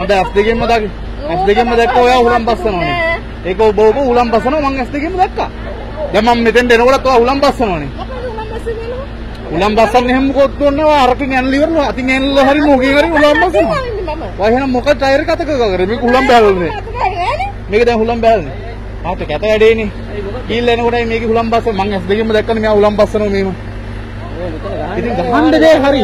මට ඇස් දෙකෙන්ම දැක ඇස් දෙකෙන්ම දැක්ක ඔයා හුලම් බස්සනවනේ. ඒක ඔබ ඔබ හුලම් බස්සනවා මං ඇස් දෙකෙන්ම දැක්කා. දැන් මම මෙතෙන්ට එනකොට ඔයා හුලම් බස්සනවනේ. හුලම් බස්සන්නේ එහෙම මොකොත් දුන්නවා අරකින් ඇනලා ඉවරලා අතින් ඇනලා හරි මොකේ හරි හුලම් බස්සනවා. ඔය එහෙනම් මොකද ටයර් එක අතක කරේ මේක හුලම් බෑල්නේ. මේක දැන් හුලම් බෑල්නේ. ආත කැත වැඩේනේ. කීල්ල එනකොට මේක හුලම් බස්ස මං ඇස් දෙකෙන්ම දැක්කනේ මෙයා හුලම් බස්සනවා මේම. ඉතින් ගහන්න බෑ හරි.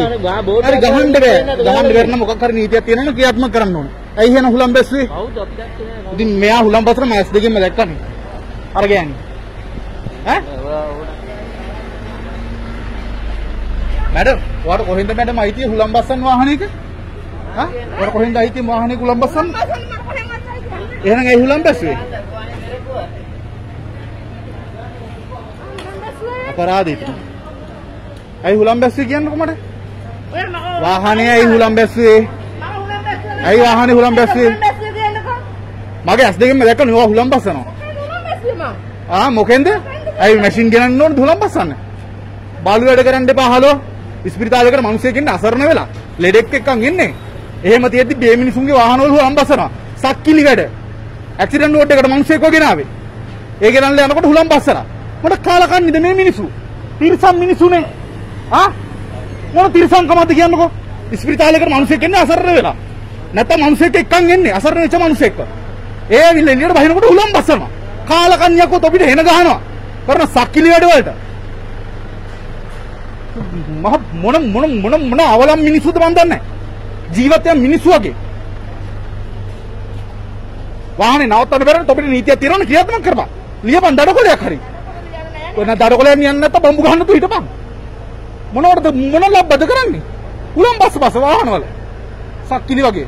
හරි ගහන්න බෑ. ගහන්න බැරි නම් මොකක් හරි නීතියක් තියෙනවනේ ක්‍රියාත්මක කරන්න ඕනේ. ඇයි එහෙනම් හුලම් බැස්සේ? කවුද අපි දැක්කේ නෑ ඉතින් මෙයා හුලම් බස්සන මම ඇස් දෙකෙන්ම දැක්කනේ. අර ගෑණි. ඈ? මැඩම්, ඔයාලට කොහෙන්ද මැඩම් අයිතිය හුලම් බස්සන්න වාහනයක? හා? ඔයාලට කොහෙන්ද අයිතිය වාහනයක හුලම් බස්සන්න? එහෙනම් ඒ හුලම් බැස්සේ? අපරාධීට. ඇයි හුලම් බැස්සේ කියන්නේ කොහමද? වාහනේ ඇයි හුලම් බැස්සේ? ඇයි වාහනේ හුලම් බැස්සේ? මගේ ඇස් දෙකෙන්ම දැක්කනේ ඔයා හුලම් බස්සනවා. ආ මොකෙන්ද? ඇයි මැෂින් ගෙනන්න ඕනේ හුලම් බස්සන්න? බලු වැඩ කරන්න එපා අහලෝ. ඉස්පිරිතාලයකට මිනිස්සෙක් ඉන්නේ අසරණ වෙලා. ලෙඩෙක් එක්කන් ඉන්නේ. එහෙම තියෙද්දි මේ මිනිසුන්ගේ වාහනවල හුලම් බස්සනවා. සක්කිලි වැඩ. ඇක්සිඩන්ට් රෝඩ් එකට මිනිස්සෙක් වගේ නාවේ. ඒ ගෙනල්ලා යනකොට හුලම් බස්සලා. මොකද කාලා කන්නේද මේ මිනිස්සු? තිරසම් මිනිසුනේ. ආ මොන තිරසංකමද කියන්නකෝ? ඉස්පිරිතාලයකට මිනිස්සෙක් එන්නේ අසරණ වෙලා. නැත්නම් මිනිස්සෙක් එක්කන් එන්නේ අසරණ වෙච්ච මිනිස්සෙක්ව. ඒ ඇවිල්ලා එළියට බහිනකොට හුලම් බස්සනවා. කාලා කන්‍යකෝ තොපිට හෙන ගහනවා. කරන සක්කිලි වැඩ වලට. මහ මොන මොන මොන මොන අවලම් මිනිස්සුද මන් දන්නේ ජීවිතය මිනිස්සු වගේ වාහනේ නවත්තන්න බැරි තොපිට නීතියක් තියෙනවනේ ක්‍රියාත්මක කරපන් ලියපන් දඩකොලයක් හරි ඔය නා දඩකොලයක් නියන්න නැත්නම් බම්බු ගහන්න තු හිටපන් මොනවටද මොන ලබ්බද කරන්නේ? උලම් බස් බස් වාහනවල. සක්කිලි වගේ.